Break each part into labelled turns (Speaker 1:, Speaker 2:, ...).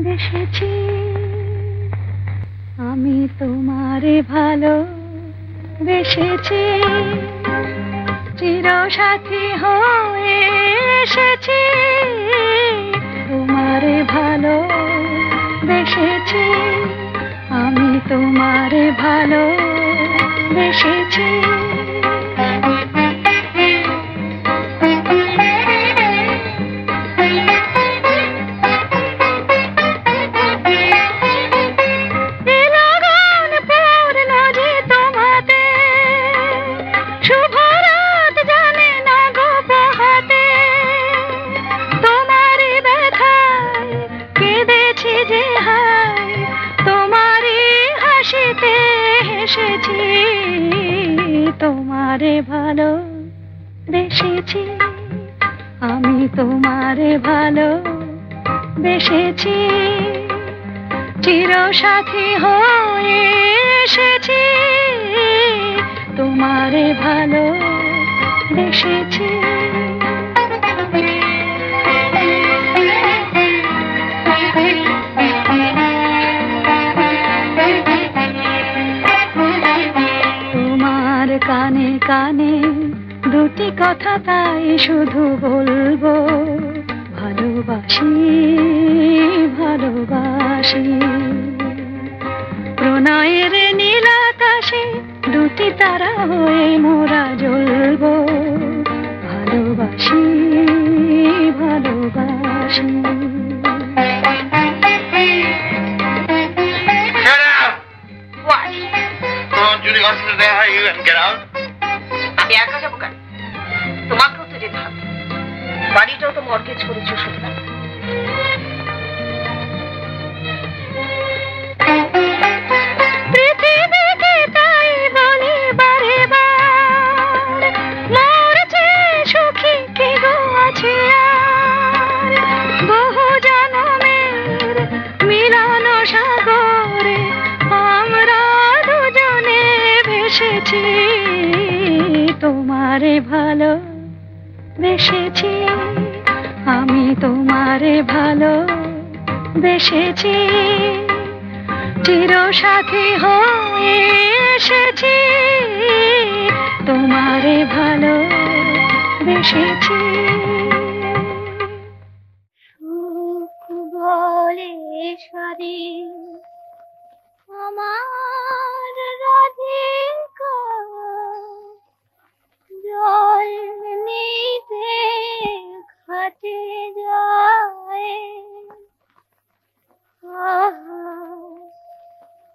Speaker 1: বেসেছি আমি তোমারে ভালো বেসেছি। চিরসাথী হয়ে এসেছি। তোমারে ভালো বেসেছি। আমি তোমারে ভালো বেসেছি। হেসেছি তোমারে ভালো বেসেছি আমি তোমারে ভালো বেসেছি চিরসাথী হয়ে এসেছি তোমারে ভালো বেসেছি কানে দুটি কথা তাই শুধু বলব, ভালোবাসি ভালোবাসি। প্রণয়ের নীল আকাশে দুটি তারা হয়ে মোরা জ্বলবো, ভালোবাসি ভালোবাসি।
Speaker 2: Shut up!
Speaker 1: আমরা দুজনে ভেসেছি তোমারে ভালো বেসেছি ভালো বেসেছি চিরসাথী হয়ে এসেছি, তোমারে ভালো বেসেছি বলে সারি আমার রাধিকা জল নিতে ঘাটে যায় আহা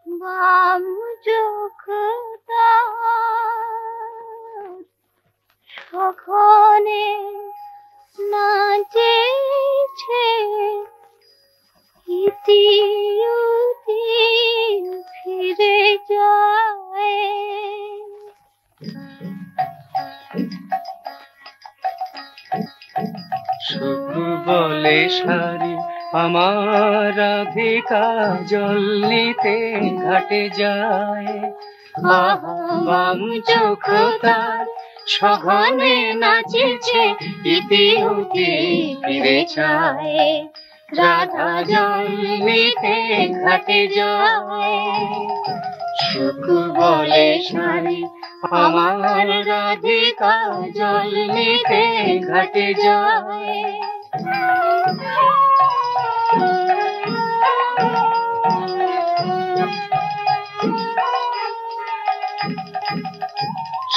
Speaker 1: বাম চোখ সখনে নাচেছে ইতি ফিরে যায়।
Speaker 3: সুখ বলে সারি আমার রাধিকা জল নিতে ঘাটে যায়। তার সঘনে নাচেছে ইতি উতি ফিরে যায় রাধা জল নিতে ঘাটে যায়। সুখ বলে সারি আমার রাধিকা জল নিতে ঘাটে যায়।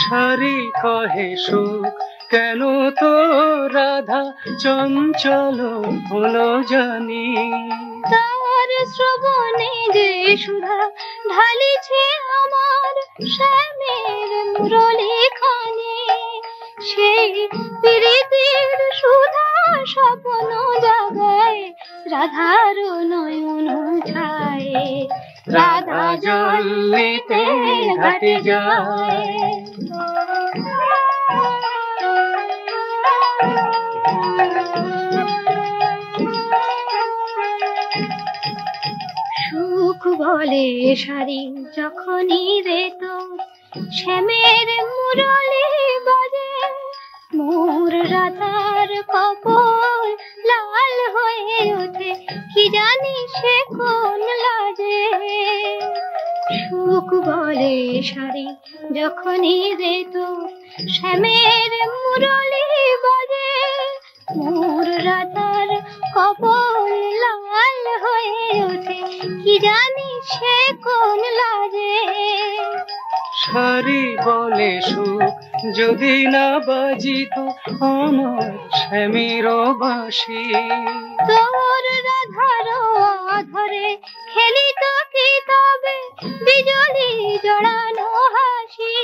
Speaker 3: সারি কহে সুখ কেন তো রাধা চঞ্চল হলো জানি।
Speaker 1: তার শ্রবণে যে সুধা ঢালিছে আমার শ্যামের মুরলি খানে সেই প্রীতির সুধা স্বপ্ন জাগায়, রাধার নয়ন ছায়,
Speaker 3: রাধা জল নিতে ঘাটে যায়।
Speaker 1: সুখ বলে শাড়ি যখনই রে তোর শ্যামের মুরলি বাজে মোর রাধার কপল লাল হয়ে ওঠে, কি
Speaker 4: জানি সে কোন লাজে? সুখ বলে সারি যখনই রে তো শ্যামের মুরলি বাজে মোর রাতার কপল লাল হয়ে ওঠে, কি জানি সে কোন লাজে?
Speaker 5: সারি বলে সুখ যদি না বাজিত আমার শ্যামের বাসি।
Speaker 4: তোর রাধার ধরে খেলি তো কি তবে? বিজলি জড়ানো হাসি।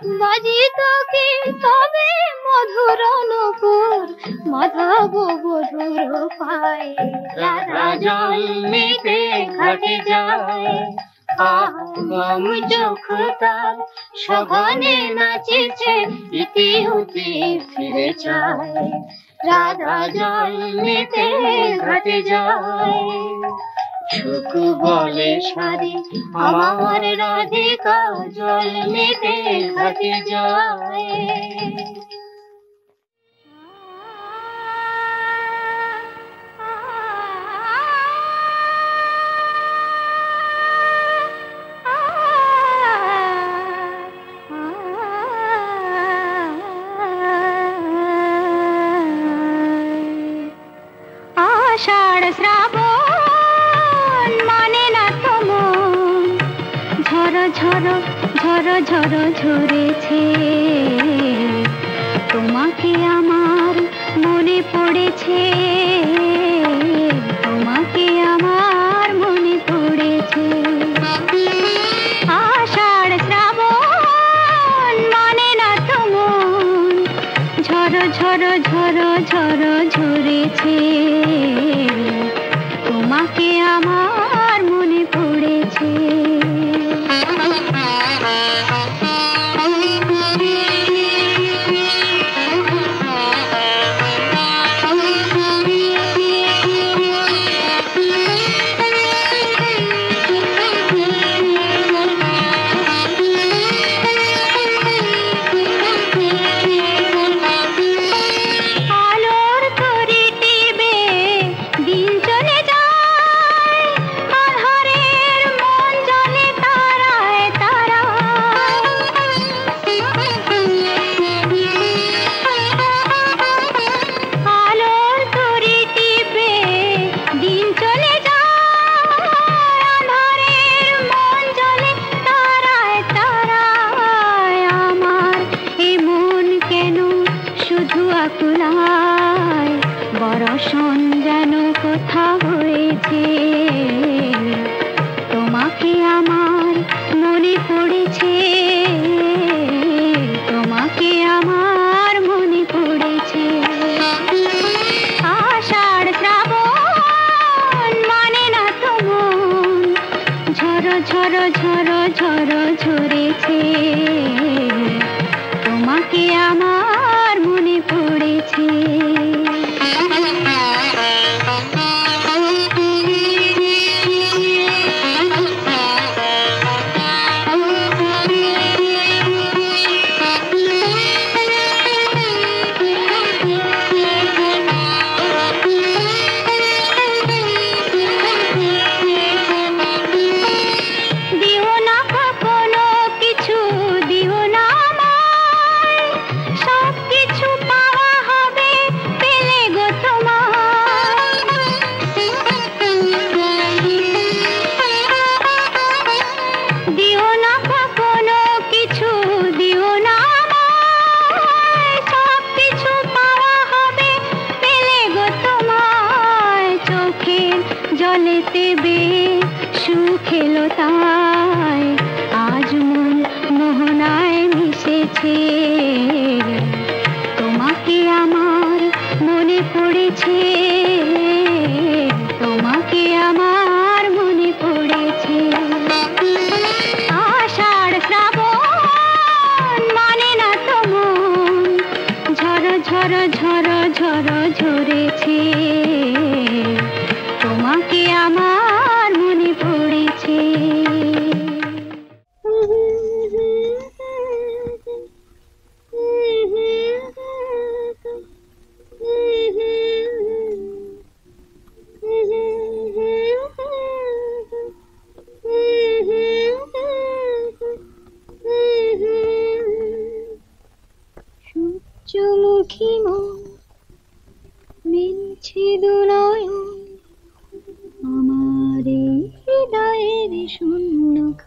Speaker 4: বাজি তো কি তবে মধুর নপুর মাধব বধুর পায়
Speaker 5: রাধা জল নিতে ঘাটে যায়। আহম চোখতাল সঘনে নাচেছে ইতি উতি ফিরে চায়। রাধা জল নিতে ঘাটে যায়। সুখ বলে সারি আমার রাধিকা জল নিতে ঘাটে যায়।
Speaker 4: ঝড় ঝড় ঝড় ঝরেছে। তোমাকে আমার পড়েছে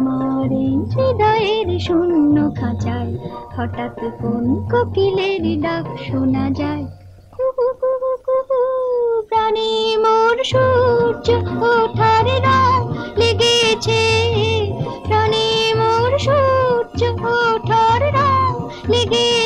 Speaker 4: আমার এই হৃদয়ের শূন্য খাঁচায়। হঠাৎ কোন কোকিলের ডাক শোনা যায়। প্রাণে মোর সূর্য ওঠার রাত লেগেছে। প্রাণী মোর সূর্য ওঠার রাত লেগেছে।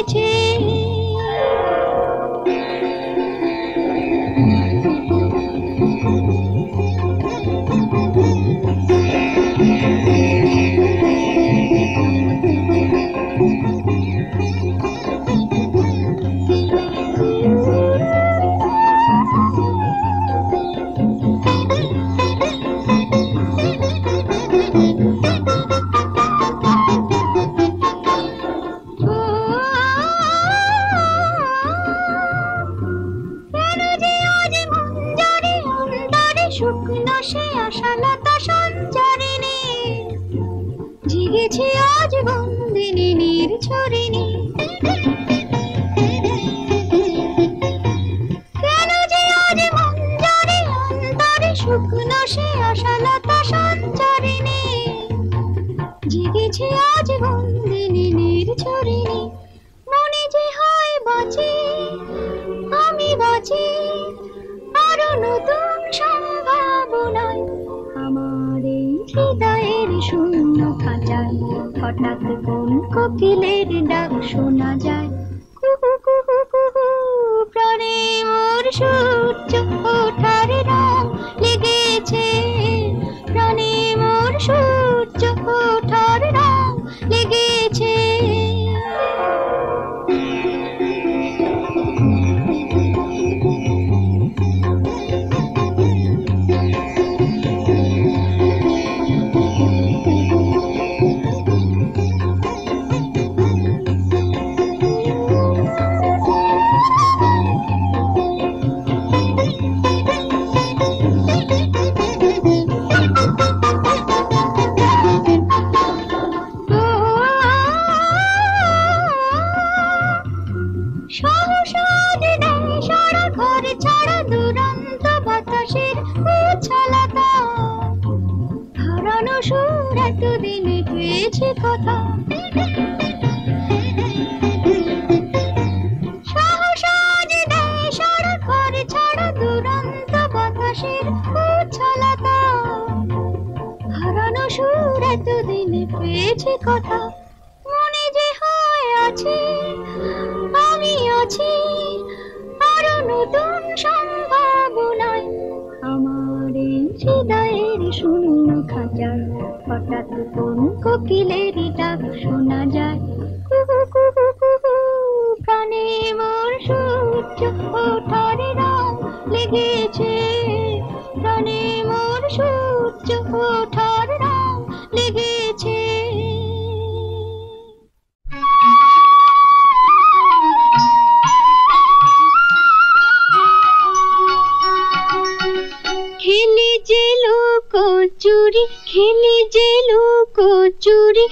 Speaker 4: নির্ঝরিণী মনে যে হয় বাঁচে, আমি বাঁচি। আরও নতুন সম্ভাবনায় আমার এই হৃদয়ের শূন্য খাঁচায় হঠাৎ কোন কোকিলের ডাক শোনা যায়। কুহু কুহু কুহু, প্রাণে মোর সূর্য ওঠার রাত লেগেছে। ডাক শোনা যায়। প্রাণে মোর সূর্য ওঠার রাত লেগেছে। প্রাণে মোর সূর্য ওঠার রাত লেগেছে। খেলি যে লোক চুরি, খেলি যে লোক চুরি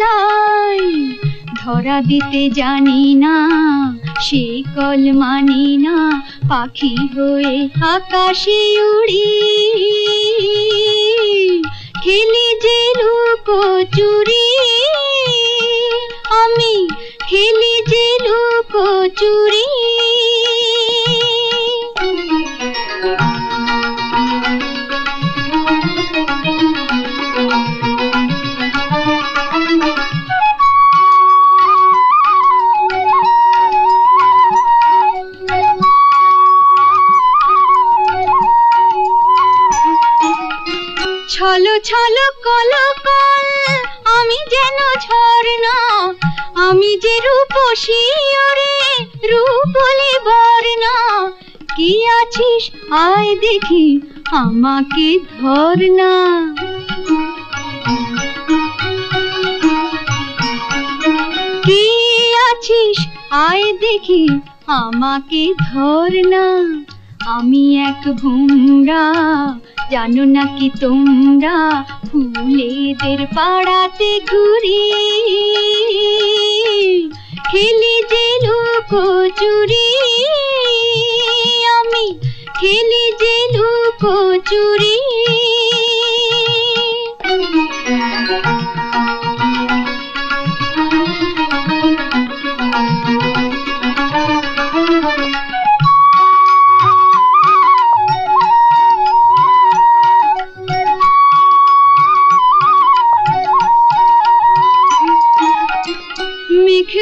Speaker 4: ছুটে ধরা দিতে জানি না সে কল মানি না, পাখি হয়ে আকাশে উড়ি। খেলি যে রূপ চুরি, আমি খেলি যে রূপ চুরি।
Speaker 6: ছল কল কল, আমি যেন ঝর্ণা, আমি যে রূপসী ওরে রূপলি বর্ণা। কি আছিস? আয় দেখি, আমাকে ধর না। কি আছিস? আয় দেখি, আমাকে ধর না। আমি এক ভুমরা, জানো নাকি তোমরা ফুলেদের পাড়াতে ঘুরি? খেলি যে লুকোচুরি আমি খেলি যে লুকোচুরি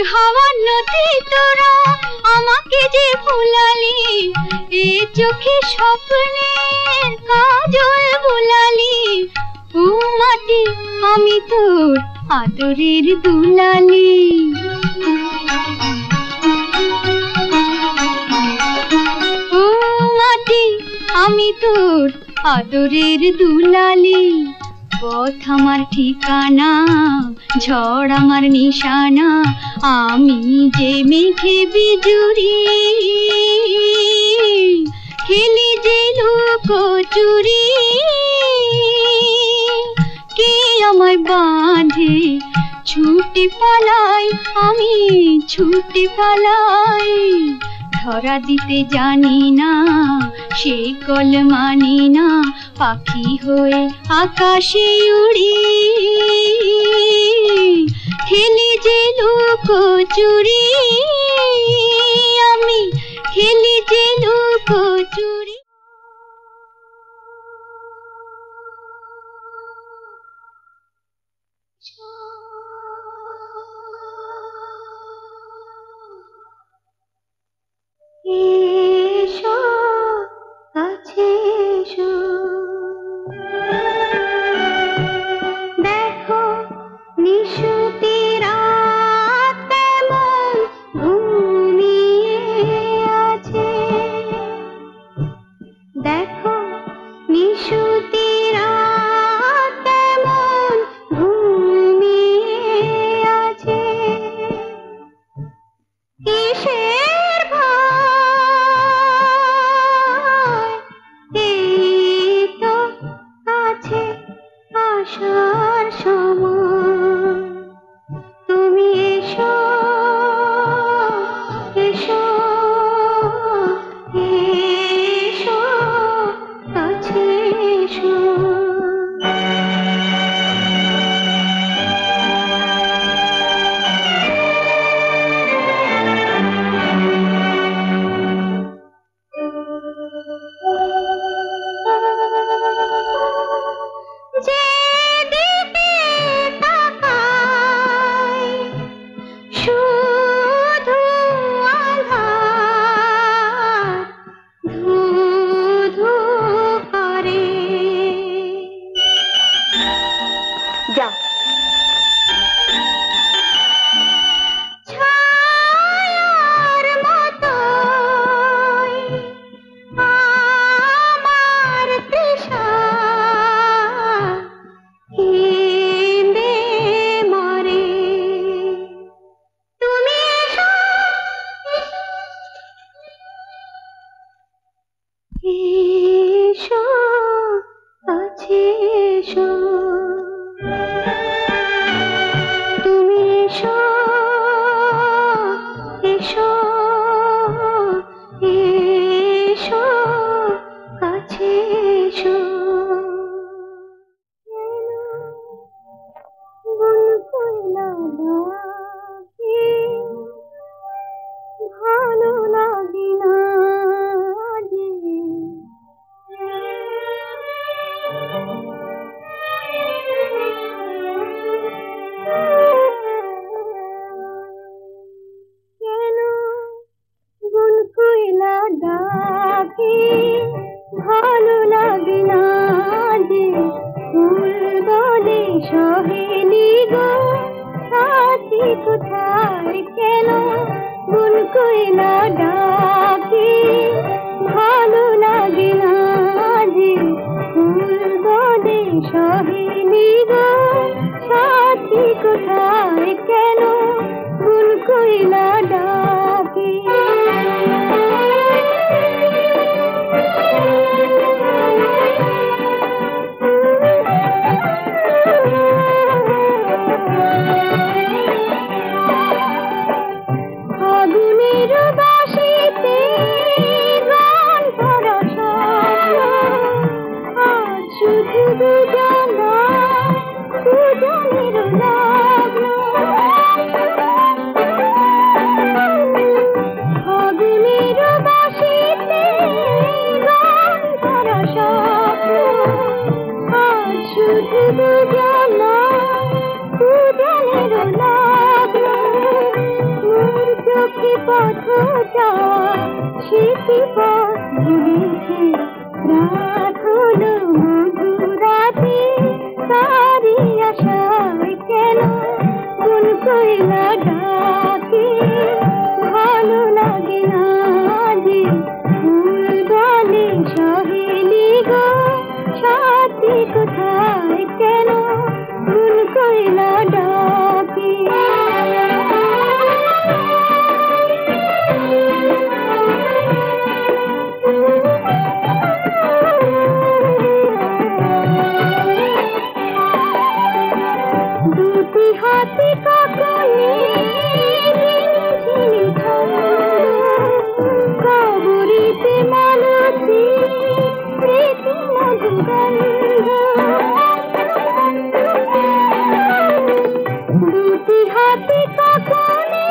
Speaker 6: হাওয়া নদী তোরা আমাকে যে ভুলালি, এ চোখে স্বপ্নের কাজল ভুলালি। ও মাটি, আমি তোর আদরের দুলালি। ও মাটি, আমি তোর আদরের দুলালি। পথ আমার ঠিকানা, ঝড় আমার নিশানা, আমি যে মেঘে বিজুরি খেলি যে লোক চুরি, কে আমায় বাঁধে, ছুটি পালাই, আমি ছুটি পালাই। ধরা দিতে জানি না, সে কল মানি না, পাখি হয়ে আকাশে উড়ি। খেলি যে লোক আমি কোন কইলা হাতে কাকলে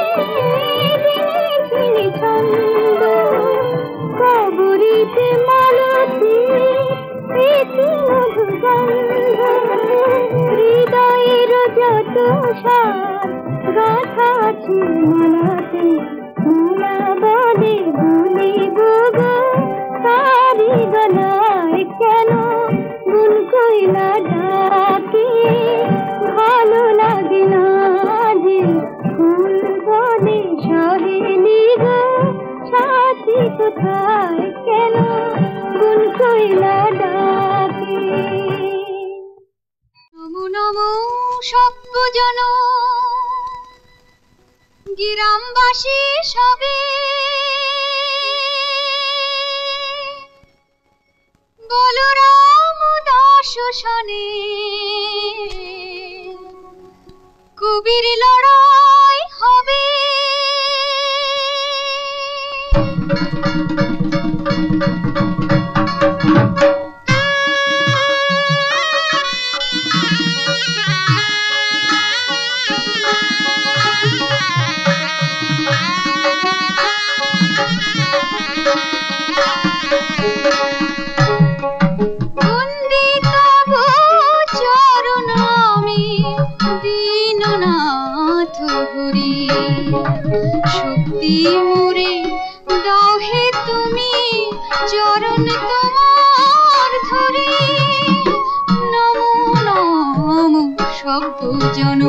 Speaker 6: ঝিনি ছন্দ। কবরিতে মালতী প্রীতি মধুগন্ধ হৃদয়ের যত সার গাথা আছে মালাতে শনে। কুবির লড়াই হবে। বন্দিতব সভ্যজন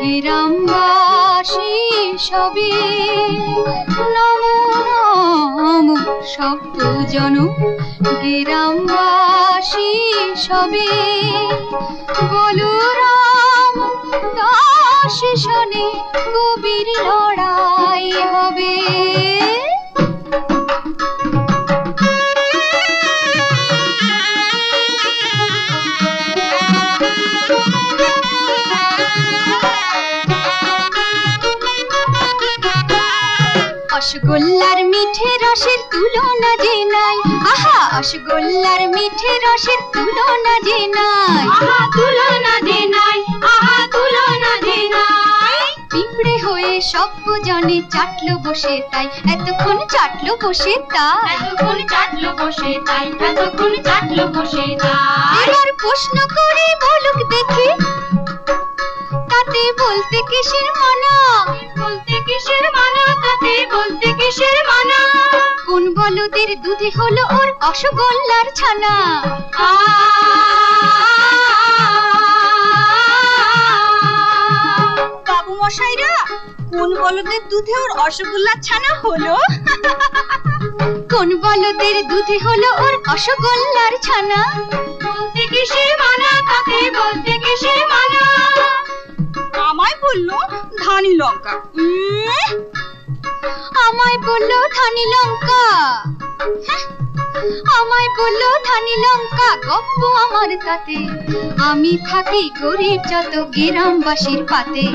Speaker 6: গ্রামবাসী সবে। নমো নমো সভ্যজন গ্রামবাসী সবে। বলরাম দাস শনে কবির লড়াই হবে। রসগোল্লার মিঠে রসের তুলনা যে নাই। আহা রসগোল্লার মিঠে রসের তুলনা যে নাই। আহা তুলনা যে নাই। আহা তুলনা যে নাই। পিঁপড়ে হয়ে সভ্য জনে চাটলো বসে তাই। এতক্ষণ চাটলো বসে তাই।
Speaker 5: এতক্ষণ চাটলো বসে তাই। এতক্ষণ চাটলো বসে তাই।
Speaker 6: এবার প্রশ্ন করে বলুক দেখি। তাতে বলতে কিসের মানা?
Speaker 5: বলতে কিসের মানা তাতে বলতে কিসের মানা
Speaker 6: কোন বলদের দুধে হলো ওর অসগোল্লার ছানা? বাবু মশাইরা কোন বলদের দুধে ওর রসগোল্লার ছানা হলো? কোন বলদের দুধে হলো ওর অসগোল্লার ছানা?
Speaker 5: বলতে কিসের মানা তাতে বলতে কিসের মানা
Speaker 6: আমায় বলল ধানি লঙ্কা। আমায় বলল ধানি লঙ্কা। হ্যাঁ, আমায় বলল ধানি লঙ্কা গপ্প আমার তাতে। আমি থাকি গরিব যত গ্রামবাসীর পাতে।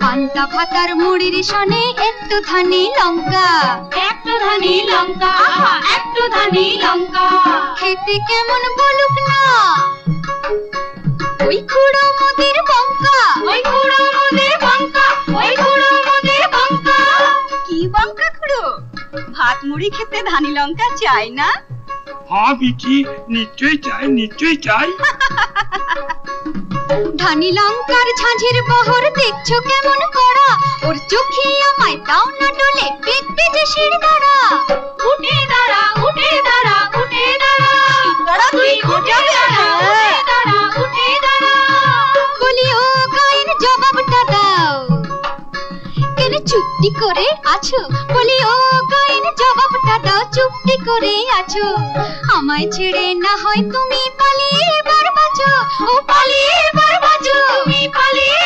Speaker 6: পান্তা ভাতার মুড়ির সনে একটু ধানি লঙ্কা।
Speaker 5: একটু ধানি লঙ্কা একটু ধানি লঙ্কা।
Speaker 6: খেতে কেমন বলুক না। ওই খুড়ো মোদির বঙ্কা
Speaker 5: ওই কুড়ো মোদের বঙ্কা ওই কুড়ো মোদের বঙ্কা
Speaker 6: কি বঙ্কা খুড়ো? ভাত মুড়ি খেতে ধানি লঙ্কা চাই না?
Speaker 3: হ্যাঁ বিকি নিশ্চয়ই চাই নিশ্চয়ই চাই।
Speaker 6: ধানি লঙ্কার ঝাঁঝির বহর দেখছ কেমন করা ওর চোখে আমায় দাও না ডলে দেখবে যে শির দাঁড়া
Speaker 7: উঠে দাঁড়া উঠে দাঁড়া উঠে দাঁড়া।
Speaker 6: দাঁড়া তুই
Speaker 7: উঠে উঠে দাঁড়া। উঠে দাঁড়া
Speaker 6: বলি, ও জবাবটা দাও। কেন চুপটি করে আছো? বলি, ও গায়ের জবাবটা দাও, চুপটি করে আছো। আমায় ছেড়ে না হয় তুমি পালিয়ে বার বাঁচো। ও পালিয়ে বার বাঁচো।
Speaker 7: তুমি পালিয়ে